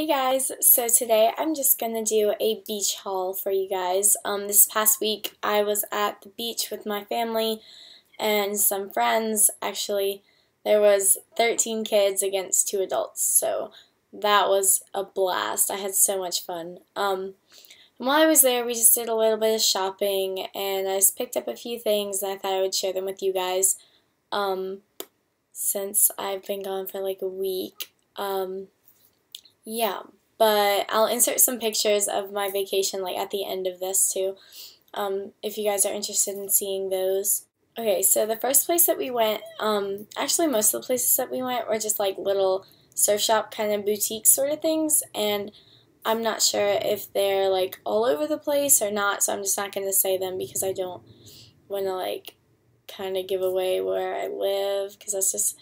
Hey guys, so today I'm just going to do a beach haul for you guys. Um, this past week I was at the beach with my family and some friends. Actually, there was 13 kids against 2 adults, so that was a blast. I had so much fun. Um, while I was there, we just did a little bit of shopping and I just picked up a few things and I thought I would share them with you guys um, since I've been gone for like a week. Um, yeah, but I'll insert some pictures of my vacation like at the end of this too, um, if you guys are interested in seeing those. Okay, so the first place that we went, um, actually most of the places that we went were just like little surf shop kind of boutique sort of things, and I'm not sure if they're like all over the place or not, so I'm just not going to say them because I don't want to like kind of give away where I live because that's just,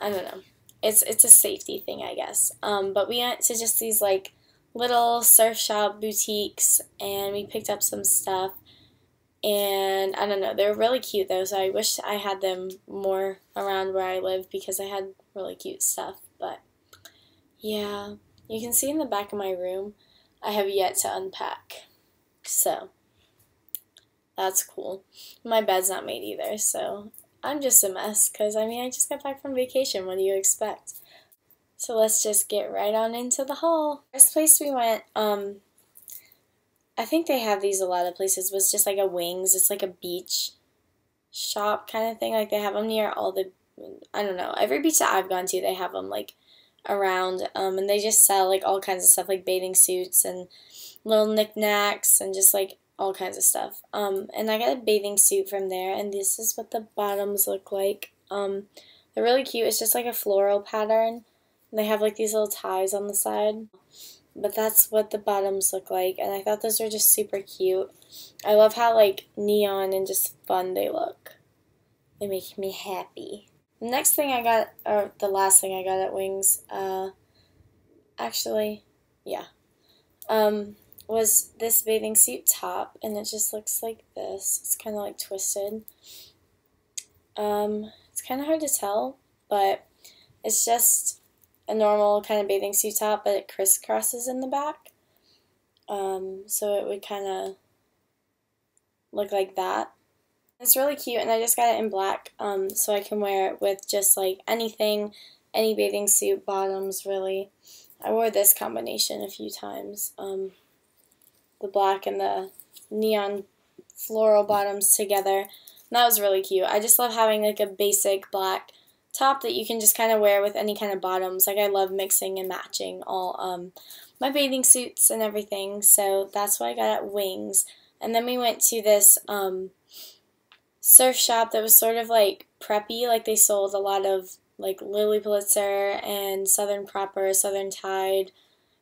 I don't know it's it's a safety thing, I guess. Um, but we went to just these like little surf shop boutiques, and we picked up some stuff. And I don't know, they're really cute though. So I wish I had them more around where I live because I had really cute stuff. But yeah, you can see in the back of my room, I have yet to unpack. So that's cool. My bed's not made either, so I'm just a mess because I mean, I just got back from vacation. What do you expect? So let's just get right on into the haul. First place we went, um, I think they have these a lot of places, was just like a Wings. It's like a beach shop kind of thing. Like they have them near all the, I don't know, every beach that I've gone to, they have them like around. Um, and they just sell like all kinds of stuff like bathing suits and little knickknacks and just like all kinds of stuff. Um, and I got a bathing suit from there, and this is what the bottoms look like. Um, they're really cute. It's just like a floral pattern. And they have like these little ties on the side. But that's what the bottoms look like, and I thought those were just super cute. I love how like neon and just fun they look. They make me happy. The next thing I got, or the last thing I got at Wings, uh, actually, yeah. Um, was this bathing suit top, and it just looks like this. It's kind of like twisted. Um, it's kind of hard to tell, but it's just a normal kind of bathing suit top, but it crisscrosses in the back. Um, so it would kind of look like that. It's really cute, and I just got it in black, um, so I can wear it with just like anything, any bathing suit, bottoms, really. I wore this combination a few times. Um, the black and the neon floral bottoms together. And that was really cute. I just love having like a basic black top that you can just kind of wear with any kind of bottoms. Like I love mixing and matching all um, my bathing suits and everything. So that's what I got at Wings. And then we went to this um, surf shop that was sort of like preppy. Like they sold a lot of like Lilly Pulitzer and Southern Proper, Southern Tide,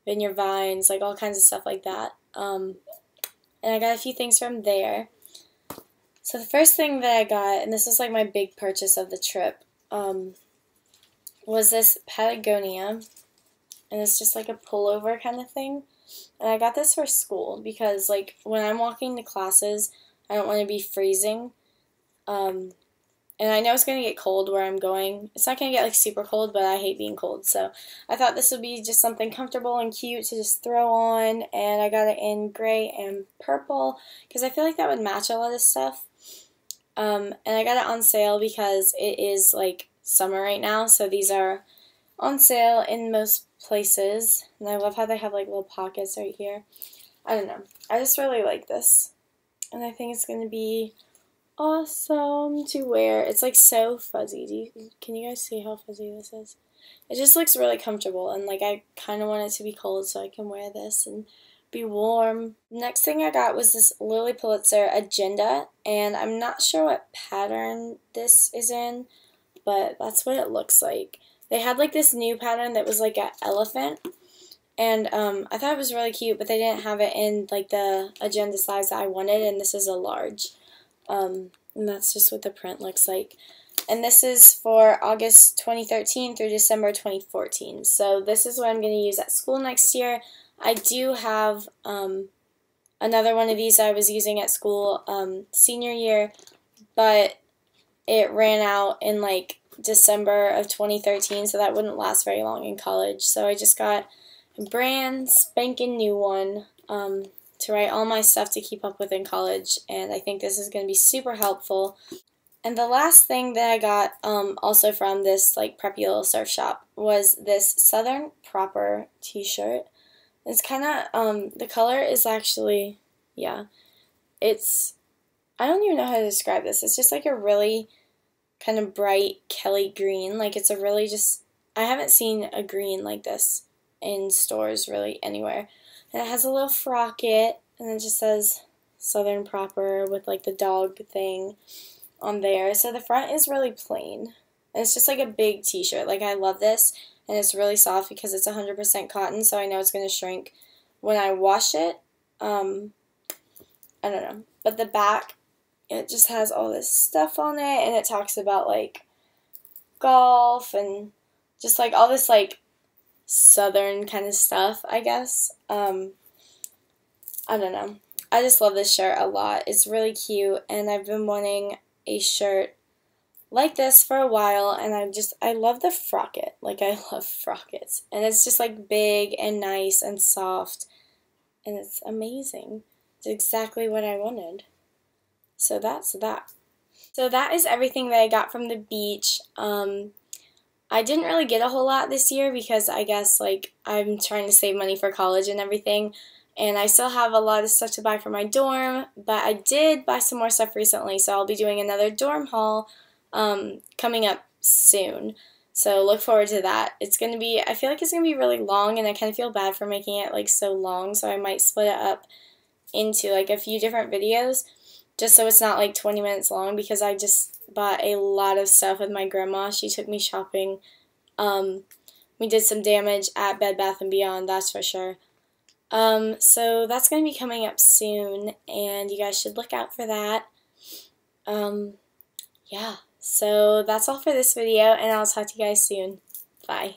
Vineyard Vines, like all kinds of stuff like that. Um, and I got a few things from there. So the first thing that I got, and this was like my big purchase of the trip, um, was this Patagonia. And it's just like a pullover kind of thing. And I got this for school because like when I'm walking to classes, I don't want to be freezing. Um, and I know it's going to get cold where I'm going. It's not going to get like super cold, but I hate being cold. So I thought this would be just something comfortable and cute to just throw on. And I got it in gray and purple because I feel like that would match a lot of stuff. Um, and I got it on sale because it is like summer right now. So these are on sale in most places. And I love how they have like little pockets right here. I don't know. I just really like this. And I think it's going to be awesome to wear. It's like so fuzzy. Do you, can you guys see how fuzzy this is? It just looks really comfortable and like I kind of want it to be cold so I can wear this and be warm. Next thing I got was this Lilly Pulitzer Agenda and I'm not sure what pattern this is in, but that's what it looks like. They had like this new pattern that was like an elephant and um, I thought it was really cute, but they didn't have it in like the agenda size that I wanted, and this is a large. Um, and that's just what the print looks like. And this is for August 2013 through December 2014. So this is what I'm going to use at school next year. I do have um, another one of these I was using at school um, senior year, but it ran out in like December of 2013, so that wouldn't last very long in college. So I just got a brand spanking new one um, to write all my stuff to keep up with in college, and I think this is going to be super helpful. And the last thing that I got um, also from this like preppy little surf shop was this Southern Proper t-shirt. It's kind of, um, the color is actually, yeah, it's, I don't even know how to describe this. It's just like a really kind of bright Kelly green. Like it's a really just, I haven't seen a green like this in stores really anywhere. And it has a little frocket and it just says Southern Proper with like the dog thing on there. So the front is really plain. And it's just like a big t-shirt. Like I love this and it's really soft because it's 100% cotton so I know it's going to shrink when I wash it. Um, I don't know. But the back, it just has all this stuff on it and it talks about like golf and just like all this like southern kind of stuff, I guess. Um, I don't know. I just love this shirt a lot. It's really cute and I've been wanting a shirt like this for a while and I just I love the frocket. Like I love frockets. And it's just like big and nice and soft and it's amazing. It's exactly what I wanted. So that's that. So that is everything that I got from the beach. Um I didn't really get a whole lot this year because I guess like I'm trying to save money for college and everything and I still have a lot of stuff to buy for my dorm, but I did buy some more stuff recently, so I'll be doing another dorm haul um, coming up soon. So look forward to that. It's going to be, I feel like it's going to be really long, and I kind of feel bad for making it like so long, so I might split it up into like a few different videos just so it's not like 20 minutes long because I just bought a lot of stuff with my grandma. She took me shopping. Um, we did some damage at Bed Bath & Beyond, that's for sure. Um, so that's going to be coming up soon, and you guys should look out for that. Um, yeah, so that's all for this video, and I'll talk to you guys soon. Bye.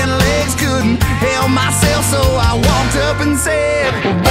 singing